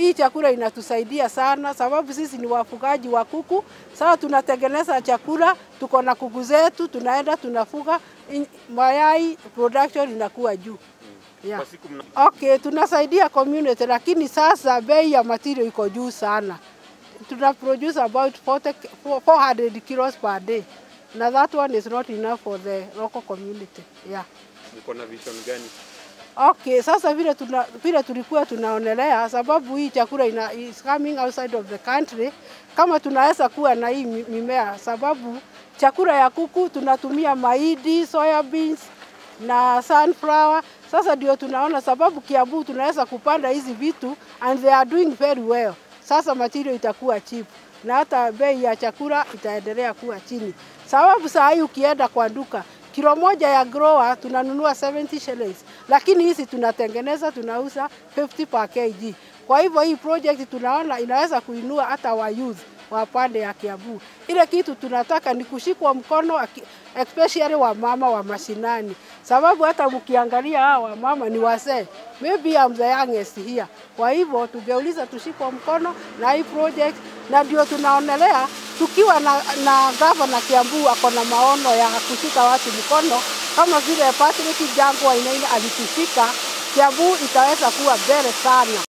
hii chakula inatusaidia sana, sababu sisi ni wafugaji wa kuku. Sasa tunatengeneza chakula, tuko na kuku zetu, tunaenda tunafuga, mayai production inakuwa juu yeah. Okay, tunasaidia community, lakini sasa bei ya material iko juu sana. Tuna produce about 40, 400 kilos per day. Na that one is not enough for the local community. Yeah. Niko na vision gani? Okay, sasa vile tuna, vile tulikuwa tunaonelea sababu hii chakula ina, is coming outside of the country, kama tunaweza kuwa na hii mimea, sababu chakula ya kuku tunatumia mahindi, soya beans na sunflower. Sasa ndio tunaona sababu Kiambu tunaweza kupanda hizi vitu and they are doing very well. Sasa material itakuwa cheap na hata bei ya chakula itaendelea kuwa chini, sababu saa hii ukienda kwa duka kilo moja ya grower tunanunua 70 shillings, lakini hizi tunatengeneza tunauza 50 per kg. Kwa hivyo hii project tunaona inaweza kuinua hata wa youth wa pande ya Kiambu. Ile kitu tunataka ni kushikwa mkono especially wa mama wa mashinani, sababu hata mkiangalia hawa mama ni wazee, maybe I'm the youngest here. Kwa hivyo tungeuliza tushikwa mkono na hii project, na ndio tunaonelea tukiwa na, na gavana Kiambu ako na maono ya kushika watu mkono kama vile Patrick Jangwa Wainaina alitushika, Kiambu itaweza kuwa mbele sana.